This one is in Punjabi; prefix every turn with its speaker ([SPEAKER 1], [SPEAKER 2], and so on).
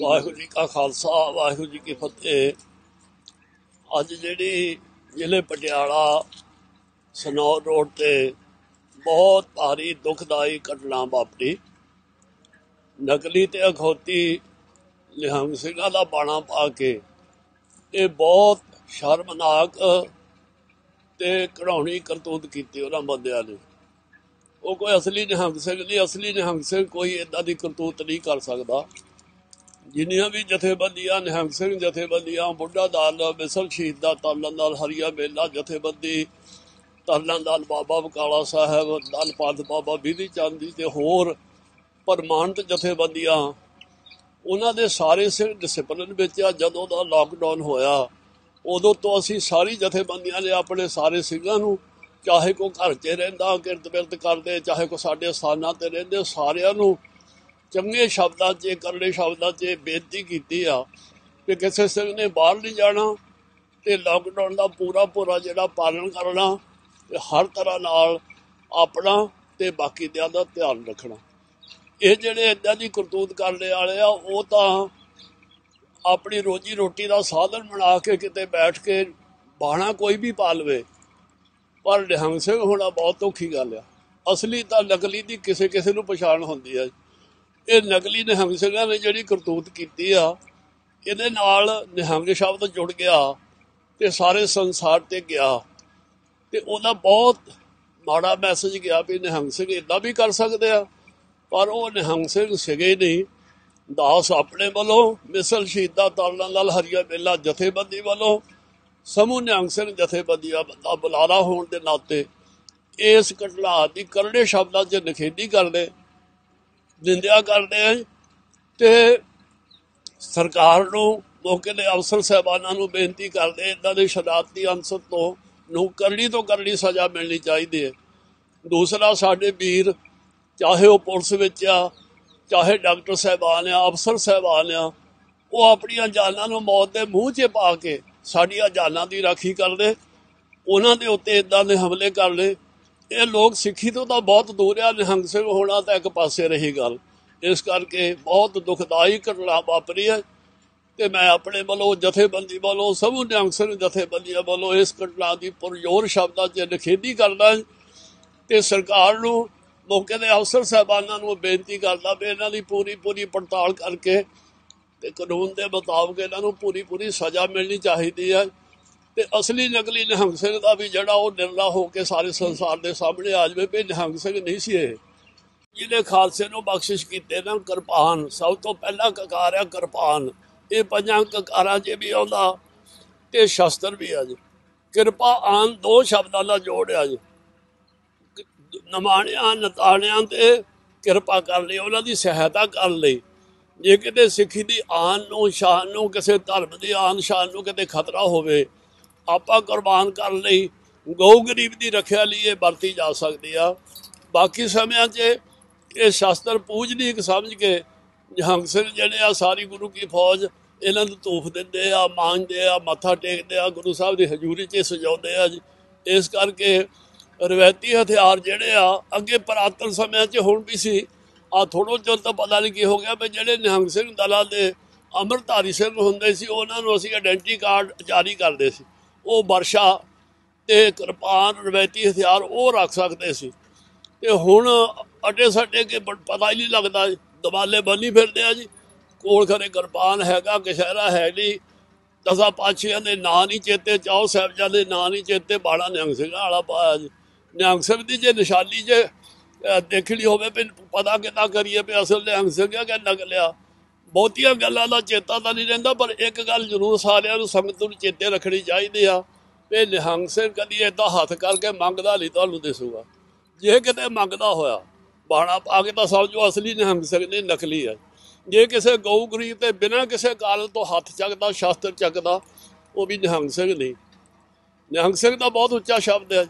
[SPEAKER 1] ਵਾਹਿਗੁਰੂ ਜੀ ਕਾ ਖਾਲਸਾ, ਵਾਹਿਗੁਰੂ ਜੀ ਕੀ ਫਤਿਹ। ਅੱਜ ਜਿਹੜੀ ਜ਼ਿਲ੍ਹੇ ਪਟਿਆਲਾ ਸਨੌਰ ਰੋਡ ਤੇ ਬਹੁਤ ਭਾਰੀ ਦੁਖਦਾਈ ਘਟਨਾ ਵਾਪਰੀ। ਨਕਲੀ ਤੇ ਅਖੌਤੀ ਨਿਹੰਗ ਸਿੰਘਾਂ ਦਾ ਬਾਣਾ ਪਾ ਕੇ ਇਹ ਬਹੁਤ ਸ਼ਰਮਨਾਕ ਤੇ ਕਢਾਉਣੀ ਕਰਤੂਤ ਕੀਤੀ ਉਹਨਾਂ ਬੰਦਿਆਂ ਨੇ। ਉਹ ਕੋਈ ਅਸਲੀ ਨਿਹੰਗ ਸਿੰਘ ਨਹੀਂ, ਅਸਲੀ ਨਿਹੰਗ ਸਿੰਘ ਕੋਈ ਇਦਾਂ ਦੀ ਕਰਤੂਤ ਨਹੀਂ ਕਰ ਸਕਦਾ। ਜਿੰਨੀਆਂ ਵੀ ਜਥੇਬੰਦੀਆਂ, ਨਿਹੰਗ ਸਿੰਘ ਜਥੇਬੰਦੀਆਂ ਬੁੱਢਾ ਦਾਲ ਮਿਸਲ ਸ਼ਹੀਦ ਦਾ ਤਾਲਨ ਦਲ ਹਰੀਆ ਮੇਲਾ ਜਥੇਬੰਦੀ ਤਾਲਨ ਦਲ ਬਾਬਾ ਬਕਾਲਾ ਸਾਹਿਬ ਦਲ ਪੰਥ ਬਾਬਾ ਬੀਦੀ ਚੰਦ ਜੀ ਤੇ ਹੋਰ ਪਰਮਾਨੰਤ ਜਥੇਬੰਦੀਆਂ, ਉਹਨਾਂ ਦੇ ਸਾਰੇ ਸਿੰਘ ਡਿਸਪਲਿਨ ਵਿੱਚ ਆ, ਜਦੋਂ ਦਾ ਲਾਕਡਾਊਨ ਹੋਇਆ, ਉਦੋਂ ਤੋਂ ਅਸੀਂ ਸਾਰੀ ਜਥੇਬੰਦੀਆਂ ਨੇ ਆਪਣੇ ਸਾਰੇ ਸਿੰਘਾਂ ਨੂੰ ਚਾਹੇ ਕੋ ਘਰ 'ਚ ਰਹਿੰਦਾ ਕਿਰਤ ਬਿਰਤ ਕਰਦੇ, ਚਾਹੇ ਕੋ ਸਾਡੇ ਸਥਾਨਾਂ ਤੇ ਰਹਿੰਦੇ, ਸਾਰਿਆਂ ਨੂੰ ਚੰਗੇ ਸ਼ਬਦਾਂ 'ਚ ਕਰੜੇ ਸ਼ਬਦਾਂ 'ਚ ਬੇਨਤੀ ਕੀਤੀ ਆ ਕਿ ਕਿਸੇ ਸਿੰਘ ਨੇ ਬਾਹਰ ਨਹੀਂ ਜਾਣਾ ਤੇ ਲਾਕਡਾਊਨ ਦਾ ਪੂਰਾ ਪੂਰਾ ਜਿਹੜਾ ਪਾਲਣ ਕਰਨਾ ਤੇ ਹਰ ਤਰ੍ਹਾਂ ਨਾਲ ਆਪਣਾ ਤੇ ਬਾਕੀ ਦਿਆਂ ਦਾ ਧਿਆਨ ਰੱਖਣਾ। ਇਹ ਜਿਹੜੇ ਇਦਾਂ ਦੀ ਕਰਤੂਤ ਕਰਨ ਵਾਲੇ ਆ, ਉਹ ਤਾਂ ਆਪਣੀ ਰੋਜੀ ਰੋਟੀ ਦਾ ਸਾਧਨ ਬਣਾ ਕੇ ਕਿਤੇ ਬੈਠ ਕੇ ਬਾਣਾ ਕੋਈ ਵੀ ਪਾ ਲਵੇ ਪਰ ਨਿਹੰਗ ਸਿੰਘ ਹੋਣਾ ਬਹੁਤ ਔਖੀ ਗੱਲ ਆ। ਅਸਲੀ ਤਾਂ ਨਕਲੀ ਦੀ ਕਿਸੇ ਕਿਸੇ ਨੂੰ ਪਛਾਣ ਹੁੰਦੀ ਆ। ਇਹ ਨਕਲੀ ਨਿਹੰਗ ਸਿੰਘਾਂ ਨੇ ਜਿਹੜੀ ਕਰਤੂਤ ਕੀਤੀ ਆ, ਇਹਦੇ ਨਾਲ ਨਿਹੰਗ ਸ਼ਬਦ ਜੁੜ ਗਿਆ ਤੇ ਸਾਰੇ ਸੰਸਾਰ ਤੇ ਗਿਆ। ਤੇ ਉਹਦਾ ਬਹੁਤ ਮਾੜਾ ਮੈਸੇਜ ਗਿਆ ਵੀ ਨਿਹੰਗ ਸਿੰਘ ਇਦਾਂ ਵੀ ਕਰ ਸਕਦੇ ਆ, ਪਰ ਉਹ ਨਿਹੰਗ ਸਿੰਘ ਸਿਗੇ ਨਹੀਂ। ਦਾਸ ਆਪਣੇ ਵੱਲੋਂ ਮਿਸਲ ਸ਼ਹੀਦਾਂ ਤਾਲਣਾ ਲਾਲ ਹਰੀਆ ਮੇਲਾ ਜਥੇਬੰਦੀ ਵੱਲੋਂ ਸਮੂਹ ਨਿਹੰਗ ਸਿੰਘ ਜਥੇਬੰਦੀਆਂ ਦਾ ਬੁਲਾਰਾ ਹੋਣ ਦੇ ਨਾਤੇ ਇਸ ਘਟਨਾ ਦੀ ਕਰੜੇ ਸ਼ਬਦਾਂ 'ਚ ਨਿਖੇਧੀ ਕਰਦੇ ਨਿੰਦਿਆ ਕਰਦੇ ਆ ਤੇ ਸਰਕਾਰ ਨੂੰ ਮੌਕੇ ਦੇ ਅਫਸਰ ਸਹਿਬਾਨਾਂ ਨੂੰ ਬੇਨਤੀ ਕਰਦੇ ਇਦਾਂ ਦੇ ਸ਼ਰਾਰਤੀ ਅਨਸਰ ਤੋਂ ਨੂੰ ਕਰੜੀ ਤੋਂ ਕਰੜੀ ਸਜ਼ਾ ਮਿਲਣੀ ਚਾਹੀਦੀ ਹੈ। ਦੂਸਰਾ, ਸਾਡੇ ਵੀਰ, ਚਾਹੇ ਉਹ ਪੁਲਿਸ ਵਿੱਚ ਆ, ਚਾਹੇ ਡਾਕਟਰ ਸਹਿਬਾਨ ਆ, ਅਫਸਰ ਸਹਿਬਾਨ ਆ, ਉਹ ਆਪਣੀਆਂ ਜਾਨਾਂ ਨੂੰ ਮੌਤ ਦੇ ਮੂੰਹ 'ਚ ਪਾ ਕੇ ਸਾਡੀਆਂ ਜਾਨਾਂ ਦੀ ਰਾਖੀ ਕਰਦੇ ਉਹਨਾਂ ਦੇ ਉੱਤੇ ਇਦਾਂ ਦੇ ਹਮਲੇ ਕਰ ਲਏ ਇਹ ਲੋਕ ਸਿੱਖੀ ਤੋਂ ਤਾਂ ਬਹੁਤ ਦੂਰ ਆ ਨਿਹੰਗ ਸਿੰਘ ਹੋਣਾ ਤਾਂ ਇੱਕ ਪਾਸੇ ਰਹੀ ਗੱਲ। ਇਸ ਕਰਕੇ ਬਹੁਤ ਦੁਖਦਾਈ ਘਟਨਾ ਵਾਪਰੀ ਹੈ। ਤੇ ਮੈਂ ਆਪਣੇ ਵੱਲੋਂ, ਜਥੇਬੰਦੀ ਵੱਲੋਂ, ਸਭ ਨਿਹੰਗ ਸਿੰਘ ਜਥੇਬੰਦੀਆਂ ਵੱਲੋਂ ਇਸ ਘਟਨਾ ਦੀ ਪੁਰਜੋਰ ਸ਼ਬਦਾਂ 'ਚ ਨਿਖੇਧੀ ਕਰਦਾ ਤੇ ਸਰਕਾਰ ਨੂੰ ਮੌਕੇ ਦੇ ਅਫਸਰ ਸਾਹਿਬਾਨਾਂ ਨੂੰ ਬੇਨਤੀ ਕਰਦਾ ਵੀ ਇਹਨਾਂ ਦੀ ਪੂਰੀ ਪੂਰੀ ਪੜਤਾਲ ਕਰਕੇ ਤੇ ਕਾਨੂੰਨ ਦੇ ਮੁਤਾਬਕ ਇਹਨਾਂ ਨੂੰ ਪੂਰੀ ਪੂਰੀ ਸਜ਼ਾ ਮਿਲਣੀ ਚਾਹੀਦੀ ਹੈ। ਤੇ ਅਸਲੀ ਨਕਲੀ ਨਿਹੰਗ ਸਿੰਘ ਦਾ ਵੀ ਜਿਹੜਾ ਉਹ ਨਿਰਲਾ ਹੋ ਕੇ ਸਾਰੇ ਸੰਸਾਰ ਦੇ ਸਾਹਮਣੇ ਆ ਜਾਵੇ, ਵੀ ਨਿਹੰਗ ਸਿੰਘ ਨਹੀਂ ਸੀ ਇਹ। ਜਿਹਨੇ ਖਾਲਸੇ ਨੂੰ ਬਖਸ਼ਿਸ਼ ਕੀਤੇ ਨਾ ਕਿਰਪਾਨ, ਸਭ ਤੋਂ ਪਹਿਲਾ ਕਕਾਰ ਹੈ ਕਿਰਪਾਨ। ਇਹ ਪੰਜਾਂ ਕਕਾਰਾਂ 'ਚ ਵੀ ਆਉਂਦਾ ਤੇ ਸ਼ਸਤਰ ਵੀ ਆ ਜੀ। ਕਿਰਪਾ ਆਨ ਦੋ ਸ਼ਬਦਾਂ ਦਾ ਜੋੜਿਆ ਜੀ। ਨਮਾਣਿਆਂ, ਨਤਾਣਿਆਂ ਤੇ ਕਿਰਪਾ ਕਰ ਲਈ, ਉਹਨਾਂ ਦੀ ਸਹਾਇਤਾ ਕਰ ਲਈ। ਜੇ ਕਿਤੇ ਸਿੱਖੀ ਦੀ ਆਨ ਨੂੰ, ਸ਼ਾਨ ਨੂੰ, ਕਿਸੇ ਧਰਮ ਦੀ ਆਨ ਸ਼ਾਨ ਨੂੰ ਕਿਤੇ ਖਤਰਾ ਹੋਵੇ ਆਪਾਂ ਕੁਰਬਾਨ ਕਰਨ ਲਈ ਗਊ ਗਰੀਬ ਦੀ ਰੱਖਿਆ ਲਈ ਇਹ ਵਰਤੀ ਜਾ ਸਕਦੀ ਆ। ਬਾਕੀ ਸਮਿਆਂ 'ਚ ਇਹ ਸ਼ਾਸਤਰ ਪੂਜਨੀਕ ਸਮਝ ਕੇ ਜਹੰਗ ਸਿੰਘ ਜਿਹੜੇ ਆ, ਸਾਰੀ ਗੁਰੂ ਕੀ ਫੌਜ ਇਹਨਾਂ ਨੂੰ ਧੂਫ ਦਿੰਦੇ ਆ, ਮਾਂਜਦੇ ਆ, ਮੱਥਾ ਟੇਕਦੇ ਆ, ਗੁਰੂ ਸਾਹਿਬ ਦੀ ਹਜ਼ੂਰੀ 'ਚ ਸਜਾਉਂਦੇ ਆ ਇਸ ਕਰਕੇ ਰਵਾਇਤੀ ਹਥਿਆਰ ਜਿਹੜੇ ਆ, ਅੱਗੇ ਪ੍ਰਾਤਨ ਸਮਿਆਂ 'ਚ ਹੁਣ ਵੀ ਸੀ। ਆ ਥੋੜੋ ਚਿਰ ਤਾਂ ਪਤਾ ਨਹੀਂ ਕੀ ਹੋ ਗਿਆ, ਵੀ ਜਿਹੜੇ ਨਿਹੰਗ ਸਿੰਘ ਦਲਾਂ ਦੇ ਅਮਰਧਾਰੀ ਸਿੰਘ ਹੁੰਦੇ ਸੀ, ਉਹਨਾਂ ਨੂੰ ਅਸੀਂ ਆਇਡੈਂਟੀ ਕਾਰਡ ਜਾਰੀ ਕਰਦੇ ਸੀ। ਉਹ ਵਰਸ਼ਾ ਤੇ ਕਿਰਪਾਨ ਰਵਾਇਤੀ ਹਥਿਆਰ ਉਹ ਰੱਖ ਸਕਦੇ ਸੀ। ਤੇ ਹੁਣ ਅੱਡੇ ਸੱਡੇ ਕੇ ਪਤਾ ਹੀ ਨਹੀਂ ਲੱਗਦਾ ਦਮਾਲੇ ਬੰਨੀ ਫਿਰਦੇ ਆ ਜੀ। ਕੋਲ ਖਰੇ ਕਿਰਪਾਨ ਹੈਗਾ, ਕਸ਼ਹਿਰਾ ਹੈ ਨਹੀਂ। ਦਸਾਂ ਪਾਛੀਆਂ ਦੇ ਨਾਂ ਨਹੀਂ ਚੇਤੇ ਚਾਓ ਸਾਹਿਬਜ਼ਾਂ ਦੇ ਨਾਂ ਨਹੀਂ ਚੇਤੇ ਬਾੜਾ ਨਿਹੰਗ ਸਿੰਘਾਂ ਵਾਲਾ ਪਾਇਆ ਜੀ। ਨਿਹੰਗ ਸਿੰਘ ਦੀ ਜੇ ਨਿਸ਼ਾਨੀ ਜੇ ਦੇਖਣੀ ਹੋਵੇ ਵੀ ਪਤਾ ਕਿੱਦਾਂ ਕਰੀਏ ਵੀ ਅਸਲ ਨਿਹੰਗ ਸਿੰਘ ਆ ਕਿ ਨਕਲਿਆ ਬਹੁਤੀਆਂ ਗੱਲਾਂ ਦਾ ਚੇਤਾ ਤਾਂ ਨਹੀਂ ਰਹਿੰਦਾ, ਪਰ ਇੱਕ ਗੱਲ ਜ਼ਰੂਰ ਸਾਰਿਆਂ ਨੂੰ ਸੰਗਤ ਨੂੰ ਚੇਤੇ ਰੱਖਣੀ ਚਾਹੀਦੀ ਆ ਵੀ ਨਿਹੰਗ ਸਿੰਘ ਕਦੀ ਏਦਾਂ ਹੱਥ ਕਰਕੇ ਮੰਗਦਾ ਨਹੀਂ ਤੁਹਾਨੂੰ ਦਿਸੂਗਾ। ਜੇ ਕਿਤੇ ਮੰਗਦਾ ਹੋਇਆ, ਬਾਣਾ ਪਾ ਕੇ ਤਾਂ ਸਮਝੋ ਅਸਲੀ ਨਿਹੰਗ ਸਿੰਘ ਨਹੀਂ ਨਕਲੀ ਹੈ ਜੇ ਕਿਸੇ ਗਊ ਗਰੀਬ ਤੇ ਬਿਨਾਂ ਕਿਸੇ ਕਾਰਨ ਤੋਂ ਹੱਥ ਚੱਕਦਾ, ਸ਼ਾਸਤਰ ਚੱਕਦਾ, ਉਹ ਵੀ ਨਿਹੰਗ ਸਿੰਘ ਨਹੀਂ। ਨਿਹੰਗ ਸਿੰਘ ਦਾ ਬਹੁਤ ਉੱਚਾ ਸ਼ਬਦ ਹੈ।